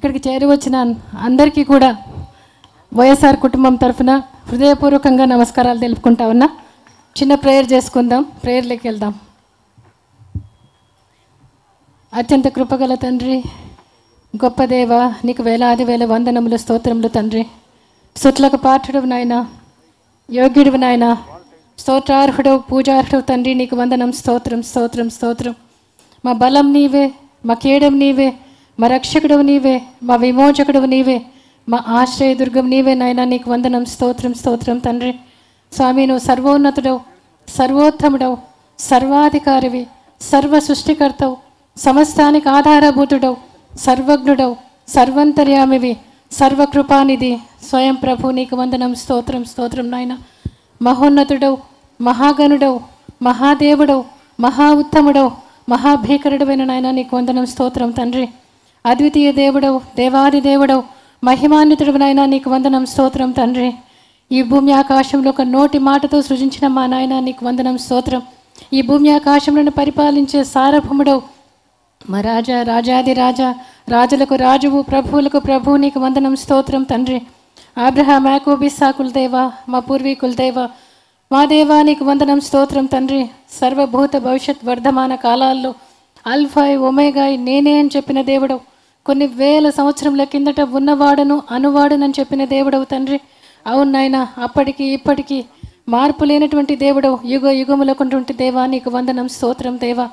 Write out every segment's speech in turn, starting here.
ఇక్కడికి చేరి వచ్చిన అందరికీ కూడా వైఎస్ఆర్ కుటుంబం తరఫున హృదయపూర్వకంగా నమస్కారాలు తెలుపుకుంటా ఉన్నా. చిన్న ప్రేయర్ చేసుకుందాం ప్రేయర్లోకి వెళ్దాం. అత్యంత కృపగల తండ్రి గొప్ప దేవ నీకు వేలాది వేల వందనములు స్తోత్రములు తండ్రి. సుట్లకు పాఠుడు నాయన యోగ్యుడు నాయన స్తోత్రార్హుడు పూజార్హుడు తండ్రి నీకు వందనం స్తోత్రం స్తోత్రం స్తోత్రం. మా బలం నీవే మా కేడం నీవే మా రక్షకుడు నీవే మా విమోచకుడు నీవే మా ఆశ్రయదుర్గం నీవే నాయన నీకు వందనం స్తోత్రం స్తోత్రం తండ్రి. స్వామి నువ్వు సర్వోన్నతుడవు సర్వోత్తముడవు సర్వాధికారివి సర్వ సృష్టికర్తవు సమస్తానికి ఆధారభూతుడవు సర్వజ్ఞుడవు సర్వంతర్యామివి సర్వకృపానిధి. స్వయం ప్రభు నీకు వందనం స్తోత్రం స్తోత్రం నాయన. మహోన్నతుడవు మహాగణుడవు మహాదేవుడవు మహా ఉత్తముడవు మహాభీకరుడమైన నాయన నీకు వందనం స్తోత్రం తండ్రి. అద్వితీయ దేవుడవు దేవాది దేవుడవు మహిమాన్వితుడునైనా నీకు వందనం స్తోత్రం తండ్రి. ఈ భూమి ఆకాశంలో ఒక నోటి మాటతో సృజించిన మా నాయన నీకు వందనం స్తోత్రం. ఈ భూమి ఆకాశములను పరిపాలించే సారభూముడవు. మా రాజా రాజాది రాజా రాజులకు రాజువు ప్రభువులకు ప్రభువు నీకు వందనం స్తోత్రం తండ్రి. ఆబ్రహాం యాకోబి సాకుల దేవా మా పూర్వీకుల దేవా మా దేవా నీకు వందనం స్తోత్రం తండ్రి. సర్వభూత భవిష్యత్ వర్ధమాన కాలాల్లో అల్ఫాయ్ ఒమేగాయ్ నేనే అని చెప్పిన దేవుడవు. కొన్ని వేల సంవత్సరంల కిందట ఉన్నవాడను అనువాడనని చెప్పిన దేవుడవు తండ్రి. అవును నాయన అప్పటికి ఇప్పటికీ మార్పు లేనటువంటి దేవుడవు యుగ యుగములకున్నటువంటి దేవా నీకు వందనం స్తోత్రం దేవా.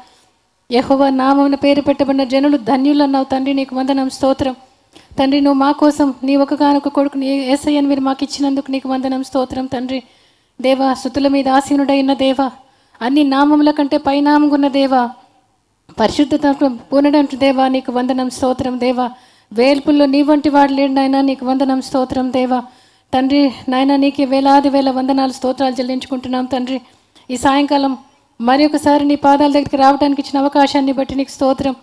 యహోవ నామమున పేరు పెట్టబడిన జనులు ధన్యులన్నావు తండ్రి నీకు వందనం స్తోత్రం. తండ్రి నువ్వు మా కోసం నీ ఒకగానొక కొడుకుని ఏసయ్యను మీరు మాకు ఇచ్చినందుకు నీకు వందనం స్తోత్రం తండ్రి. దేవా స్థుతుల మీద ఆసీనుడైన దేవా అన్ని నామముల కంటే పైనామగున్న దేవా. పరిశుద్ధత పూనడంటు దేవా నీకు వందనం స్తోత్రం దేవా. వేల్పుల్లో నీ వంటి వాడు లేడు నాయనా నీకు వందనం స్తోత్రం దేవా. తండ్రి నాయన నీకు వేలాది వేల వందనాలు స్తోత్రాలు చెల్లించుకుంటున్నాం తండ్రి. ఈ సాయంకాలం మరి ఒకసారి నీ పాదాల దగ్గరికి రావడానికి ఇచ్చిన అవకాశాన్ని బట్టి నీకు స్తోత్రం.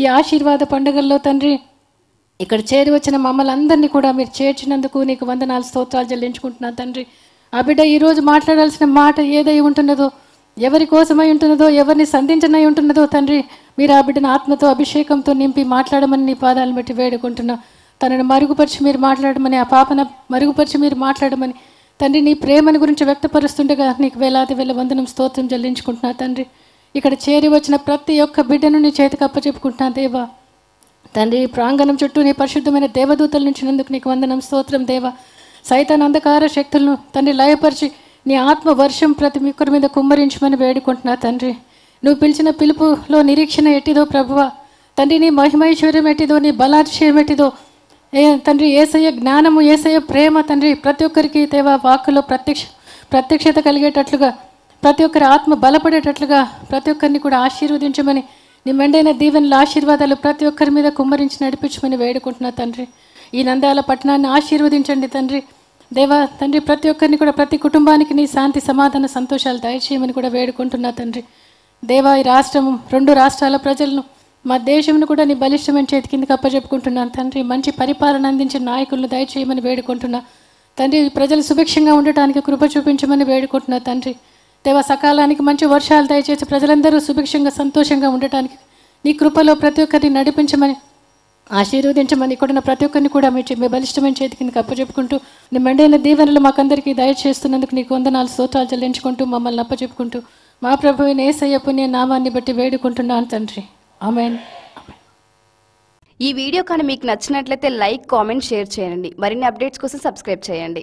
ఈ ఆశీర్వాద పండుగల్లో తండ్రి ఇక్కడ చేరి వచ్చిన మమ్మల్ని అందరినీ కూడా మీరు చేర్చినందుకు నీకు వందనాలు స్తోత్రాలు చెల్లించుకుంటున్నాను తండ్రి. ఆ బిడ్డ ఈరోజు మాట్లాడాల్సిన మాట ఏదై ఉంటున్నదో ఎవరి కోసమై ఉంటున్నదో ఎవరిని సంధించనై ఉంటున్నదో తండ్రి మీరు ఆ బిడ్డను ఆత్మతో అభిషేకంతో నింపి మాట్లాడమని నీ పాదాలను బట్టి వేడుకుంటున్నా. తనను మరుగుపరిచి మీరు మాట్లాడమని ఆ పాపన మరుగుపరిచి మీరు మాట్లాడమని తండ్రి నీ ప్రేమను గురించి వ్యక్తపరుస్తుండగా నీకు వేలాది వేల వందనం స్తోత్రం చెల్లించుకుంటున్నా తండ్రి. ఇక్కడ చేరి వచ్చిన ప్రతి ఒక్క బిడ్డను నీ చేతికి అప్పచెప్పుకుంటున్నా దేవా. తండ్రి ప్రాంగణం చుట్టూ నీ పరిశుద్ధమైన దేవదూతల నుంచినందుకు నీకు వందనం స్తోత్రం దేవ. సైతాన్ అంధకార శక్తులను తండ్రి లయపరిచి నీ ఆత్మ వర్షం ప్రతి ఒక్కరి మీద కుమ్మరించమని వేడుకుంటున్నా తండ్రి. నువ్వు పిలిచిన పిలుపులో నిరీక్షణ ఎట్టిదో ప్రభువ? తండ్రి నీ మహిమైశ్వర్యం ఎట్టిదో నీ బలాతిశయం ఎట్టిదో? ఏ తండ్రి ఏసయ్య జ్ఞానము ఏసయ్య ప్రేమ తండ్రి ప్రతి ఒక్కరికి దేవా వాక్కులో ప్రత్యక్ష ప్రత్యక్షత కలిగేటట్లుగా ప్రతి ఒక్కరి ఆత్మ బలపడేటట్లుగా ప్రతి ఒక్కరిని కూడా ఆశీర్వదించమని నీ మెండైన దీవెనల ఆశీర్వాదాలు ప్రతి ఒక్కరి మీద కుమ్మరించి నడిపించమని వేడుకుంటున్నా తండ్రి. ఈ నంద్యాల పట్టణాన్ని ఆశీర్వదించండి తండ్రి. దేవా తండ్రి ప్రతి ఒక్కరిని కూడా ప్రతి కుటుంబానికి నీ శాంతి సమాధాన సంతోషాలు దయచేయమని కూడా వేడుకుంటున్నా తండ్రి. దేవా ఈ రాష్ట్రం రెండు రాష్ట్రాల ప్రజలను మా దేశంను కూడా నీ బలిష్టమైన చేతి కిందకి అప్పచెప్పుకుంటున్నాను తండ్రి మంచి పరిపాలన అందించిన నాయకులను దయచేయమని వేడుకుంటున్నా. తండ్రి ప్రజలు సుభిక్షంగా ఉండటానికి కృప చూపించమని వేడుకుంటున్నా తండ్రి. దేవా సకాలానికి మంచి వర్షాలు దయచేసి ప్రజలందరూ సుభిక్షంగా సంతోషంగా ఉండటానికి నీ కృపలో ప్రతి ఒక్కరిని నడిపించమని ఆశీర్వదించమని ఇక్కడ ఉన్న ప్రతి ఒక్కరిని కూడా మీ మీ బలిష్టమైన చేతి కిందకి అప్పచెప్పుకుంటూ నీ మెండైన దీవెనలు మాకందరికీ దయచేస్తున్నందుకు నీకు వందనాలు స్తోత్రాలు చెల్లించుకుంటూ మమ్మల్ని అప్పచెప్పుకుంటూ మా ప్రభు నేసయ్య పుణ్య నామాన్ని బట్టి వేడుకుంటున్నాను తండ్రి. ఆమెన్. ఈ వీడియో కానీ మీకు నచ్చినట్లయితే లైక్ కామెంట్ షేర్ చేయండి. మరిన్ని అప్డేట్స్ కోసం సబ్స్క్రైబ్ చేయండి.